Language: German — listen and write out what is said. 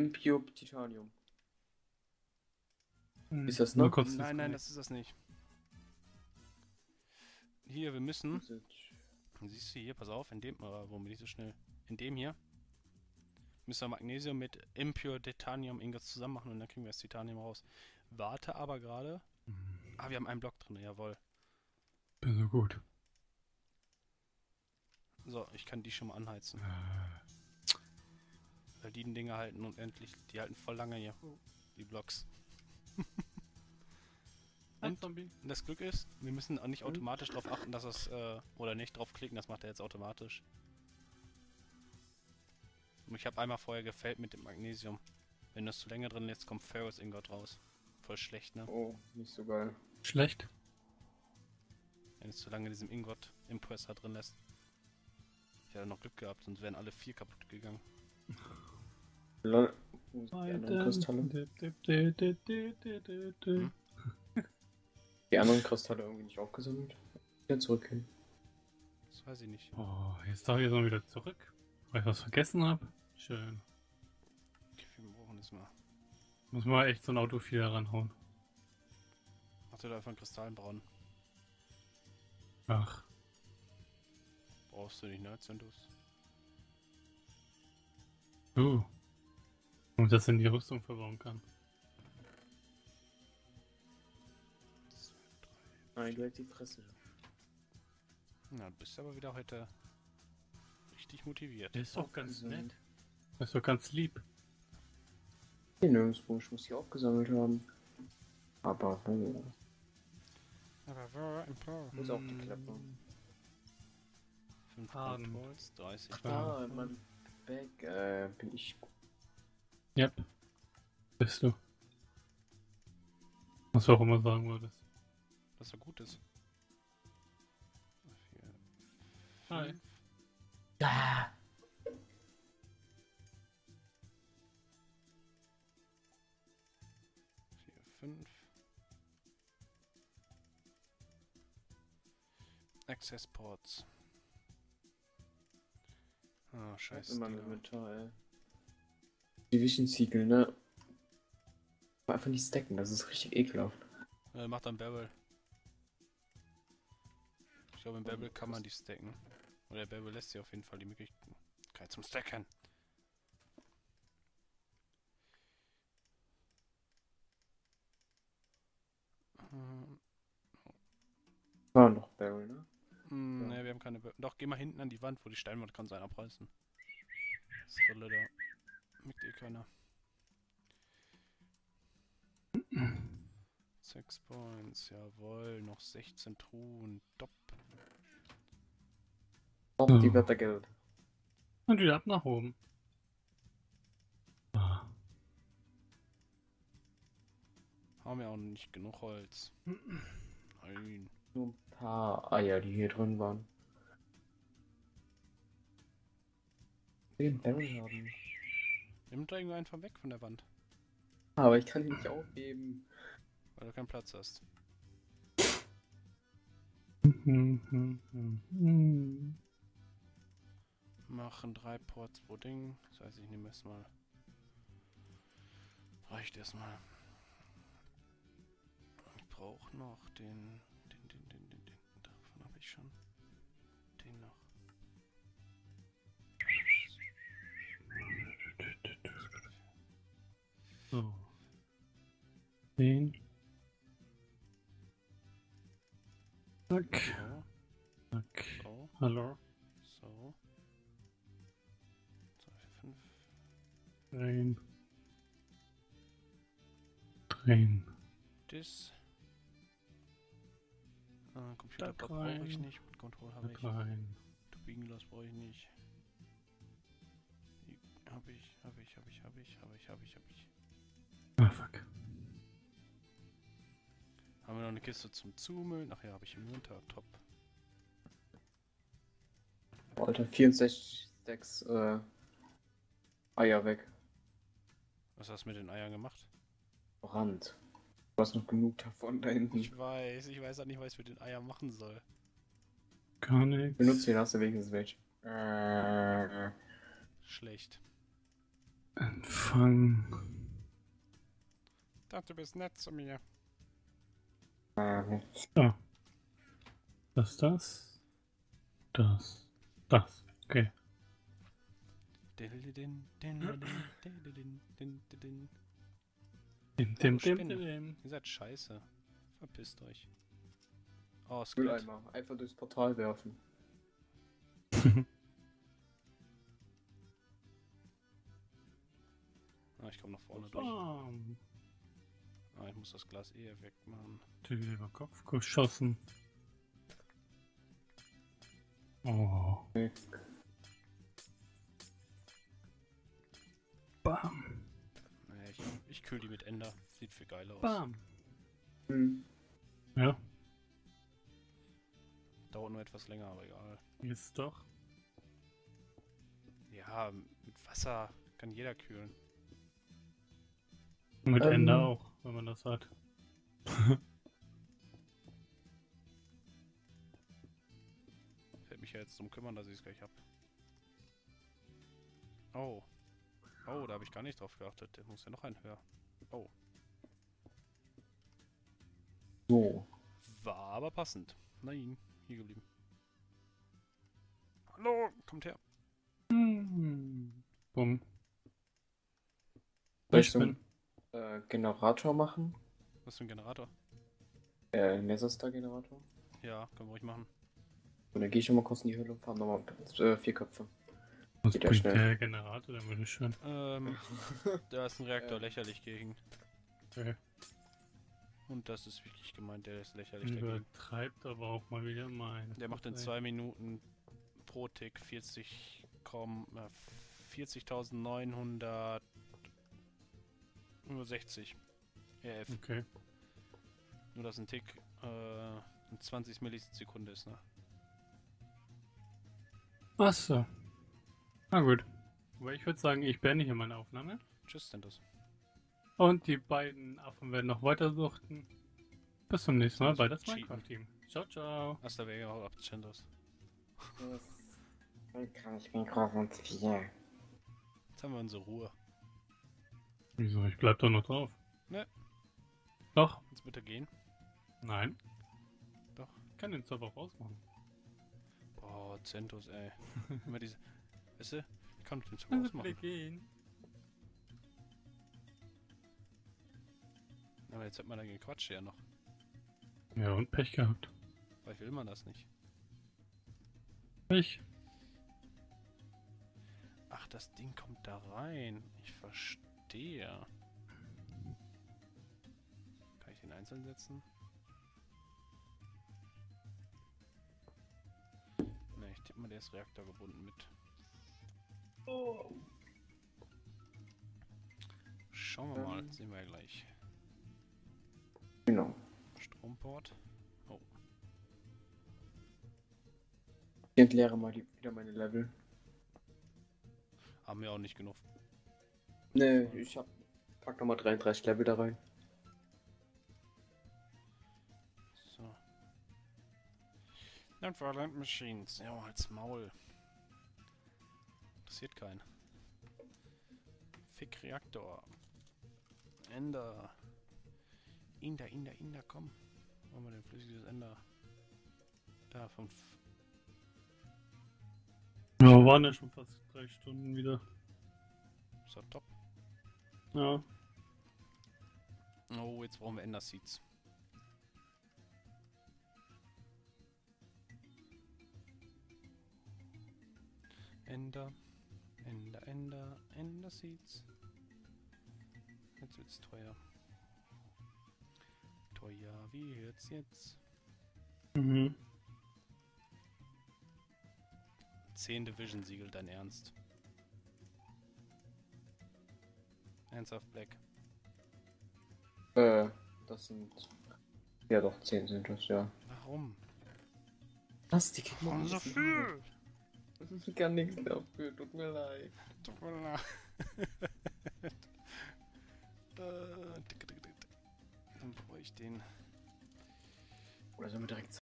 Impure Titanium. Hm, Ist das nur noch? kurz Nein, nein, disconnect. das ist das nicht. Hier, wir müssen. Siehst du hier, pass auf, in dem, äh, warum bin ich so schnell? In dem hier müssen wir Magnesium mit Impure Titanium Ingots zusammen machen und dann kriegen wir das Titanium raus. Warte aber gerade. Ah, wir haben einen Block drin, jawohl. Bin so gut. So, ich kann die schon mal anheizen. Äh, Weil die Dinger halten unendlich, die halten voll lange hier. Die Blocks. Ein Und Zombie. das Glück ist, wir müssen auch nicht automatisch darauf achten, dass das, äh, oder nicht drauf klicken, das macht er jetzt automatisch. Und ich habe einmal vorher gefällt mit dem Magnesium. Wenn du es zu länger drin lässt, kommt Ferrous Ingot raus. Voll schlecht, ne? Oh, nicht so geil. Schlecht. Wenn du es zu lange in diesem Ingot Impressor drin lässt. Ich hätte noch Glück gehabt, sonst wären alle vier kaputt gegangen. Lol. Wo sind die anderen Kristalle? Hm? Die anderen Kristalle irgendwie nicht aufgesammelt. Wieder zurück hin. Das weiß ich nicht. Oh, jetzt darf ich jetzt mal wieder zurück, weil ich was vergessen habe. Schön. Okay, wir brauchen das mal. Muss mal echt so ein Auto viel ranhauen. Mach dir da einfach einen Kristallenbraun. Ach, Brauchst du nicht, ne, Zentus? uh. Und das in die Rüstung verbauen kann. Nein, du hältst die Fresse. Na, du bist aber wieder heute richtig motiviert. Der ist doch ganz nett. Der ist doch ganz lieb. Hier nirgendwo, ich muss die aufgesammelt haben. Aber wo? Aber wo im Pro? Ist auch die Klappe? 5 Hagen. Volts, 30. Ah. Ah, in meinem Bag äh, bin ich. Yep. Bist du. Was du auch immer sagen wolltest. Was ja gut ist. Vier, Hi. fünf, Ja! vier, fünf. Access Ports. Ah, scheiße. in meinem Inventar, ey. Die Vision-Siegel, ne? Aber Einfach nicht stacken, das ist richtig ekelhaft. Äh, mach dann Barrel. Ich glaube, im Barrel kann man die stacken. Oder Barrel lässt dir auf jeden Fall die Möglichkeit zum Stacken. Ähm, War noch Barrel, ne? mm, Ja. Ne, wir haben keine Barrel. Doch, geh mal hinten an die Wand, wo die Steinwand kann sein abreißen. Das Rille da. Mit eh keiner. Sechs Points, jawohl, noch 16 Truhen, top. Ja. die Wettergeld. Und wieder ab nach oben. Haben wir auch noch nicht genug Holz. Nein. Nur ein paar Eier, die hier drin waren. Den Barrel haben. Nimm doch irgendwo einfach weg von der Wand, Aber ich kann ihn nicht aufheben. weil du keinen Platz hast. Machen drei Ports pro Ding. Das heißt, ich nehme erstmal. Reicht erstmal. Ich brauche noch den. Den, den, den, den, den. Davon habe ich schon. So. Den. Zack, So, zack. so, Hallo. so. Zwei, vier, fünf. Drehen. Drehen. Das. Äh, Computer brauche ich nicht. Control habe ich. Rein. Turbinenglas brauche ich nicht. Habe ich, habe ich, habe ich, habe ich, habe ich, habe ich, habe ich. Ah, fuck. Haben wir noch eine Kiste zum Zumüllen? Nachher habe ich im Inventar. Top. Alter, 64 Stacks äh, Eier weg. Was hast du mit den Eiern gemacht? Brand. Du hast noch genug davon da hinten. Ich weiß, ich weiß auch nicht, was ich mit den Eiern machen soll. Gar nichts. Benutze den, hast du wenigstens welche. Äh, Schlecht. Empfang. Dachte, du bist nett zu mir. Ah. Das, das. Das. Das. Okay. Dim, dim, dim, dim. Ihr seid scheiße. Verpisst euch. Oh, Skelett. Mülleimer. Einfach durchs Portal werfen. Ah, ich komme nach vorne durch. Ah, ich muss das Glas eher wegmachen. Tür über Kopf geschossen. Oh. Okay. Bam. Nee, ich, ich kühl die mit Ender. Sieht viel geiler aus. Bam. Hm. Ja, Dauert nur etwas länger, aber egal. jetzt doch. Ja, mit Wasser kann jeder kühlen. Mit Ähm. Ende auch, wenn man das hat. Ich werde mich ja jetzt drum kümmern, dass ich es gleich hab. Oh. Oh, da habe ich gar nicht drauf geachtet. Der muss ja noch ein höher. Oh. So. War aber passend. Nein, hier geblieben. Hallo, kommt her. Hm. Bumm. Soll Ich bin äh, Generator machen. Was für ein Generator? Äh, Messerstar-Generator. Ja, können wir ruhig machen. Und dann gehe ich schon mal kurz in die Höhle und fahre nochmal äh, vier Köpfe. Was Geht bringt der Generator dann würde ich schön? Ähm, da ist ein Reaktor äh. lächerlich gegen. Okay. Und das ist wirklich gemeint, der ist lächerlich Übertreibt dagegen. aber auch mal wieder mein. Der macht in zwei Minuten pro Tick 40, äh, 40.900 nur 60 RF. Okay. Nur, dass ein Tick äh, in 20 Millisekunde ist, ne? Ach so. Na gut. Aber ich würde sagen, ich beende hier meine Aufnahme. Tschüss, Stentus. Und die beiden Affen werden noch weiter suchten. Bis zum nächsten Mal bei das Minecraft-Team. Ciao, ciao. Hasta luego, hau ab, Stentus. Tschüss. Willkommen, ich bin Groß Jetzt haben wir unsere Ruhe. Wieso? Ich bleib doch noch drauf. Ne. Doch? Jetzt bitte gehen. Nein. Doch. Ich kann den Server auch ausmachen. Boah, Zentos, ey. Immer diese. Weißt du, ich kann den Also ausmachen. bitte gehen. Aber jetzt hat man da gequatscht ja noch. Ja, und Pech gehabt. Vielleicht will man das nicht. Pech. Ach, das Ding kommt da rein. Ich verstehe. Kann ich den einzeln setzen? Ne, ich tippe mal, der ist reaktorgebunden mit. Schauen wir mal, Ähm. sehen wir ja gleich. Genau. Stromport. Ich entleere mal die, wieder meine Level. Haben wir auch nicht genug. Ne, ich hab. Pack nochmal 33 Level da rein. So. Neverland Machines. Ja, als Maul. Interessiert keinen. Fick Reaktor. Ender. Inder, Inder, Inder, komm. Machen wir den flüssiges Ender. Da, fünf. Ja, wir waren ja schon fast drei Stunden wieder. Ist doch top. Ja. Oh, jetzt brauchen wir Ender Seeds. Ender, Ender, Ender, Ender Seeds. Jetzt wird's teuer. Teuer, wie wird's jetzt? Mhm. 10 Division Siegel, dein Ernst? Ernsthaft Black. Äh, das sind. Ja, doch, 10 sind das, ja. Warum? Was? Die kriegen Warum so viel? Ich kann nichts dafür, tut mir leid. Tut mir leid. Äh. Dann brauche ich den. Oder sollen wir direkt